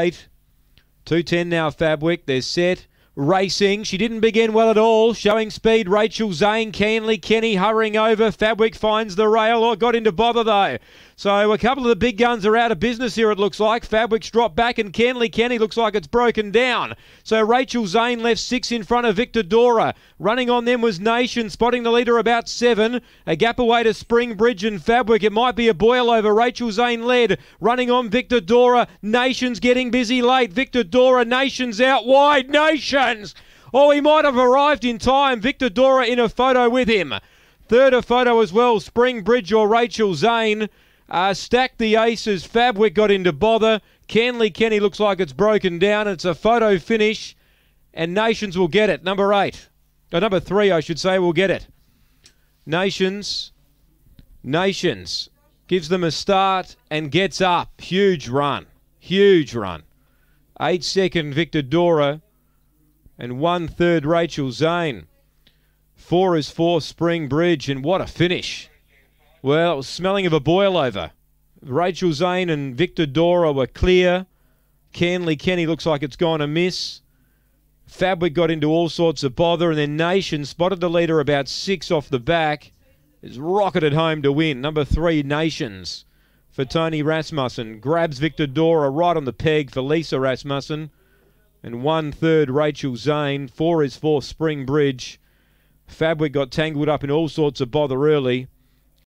eight. 210 now, Fabwick. They're set. Racing. She didn't begin well at all. Showing speed. Rachel Zane, Canley, Kenny hurrying over. Fabwick finds the rail. Oh, or got into bother though. So a couple of the big guns are out of business here, it looks like. Fabwick's dropped back and Kenley Kenny looks like it's broken down. So Rachel Zane left six in front of Victor Dora. Running on them was Nation, spotting the leader about seven. A gap away to Springbridge and Fabwick. It might be a boil over. Rachel Zane led. Running on Victor Dora. Nation's getting busy late. Victor Dora, Nation's out wide. Nations! Oh, he might have arrived in time. Victor Dora in a photo with him. Third a photo as well, Springbridge or Rachel Zane. Uh, the aces. Fabwick got into bother. Canley Kenny looks like it's broken down. It's a photo finish, and Nations will get it. Number eight. Or uh, number three, I should say, will get it. Nations. Nations gives them a start and gets up. Huge run. Huge run. Eight second Victor Dora and one third Rachel Zane. Four is four Springbridge, and what a finish. Well, it was smelling of a boil over. Rachel Zane and Victor Dora were clear. Canley Kenny looks like it's gone amiss. Fabwick got into all sorts of bother, and then Nation spotted the leader about six off the back. Is rocketed home to win. Number three, Nations for Tony Rasmussen. Grabs Victor Dora right on the peg for Lisa Rasmussen. And one third, Rachel Zane. Four is for Springbridge. Fabwick got tangled up in all sorts of bother early.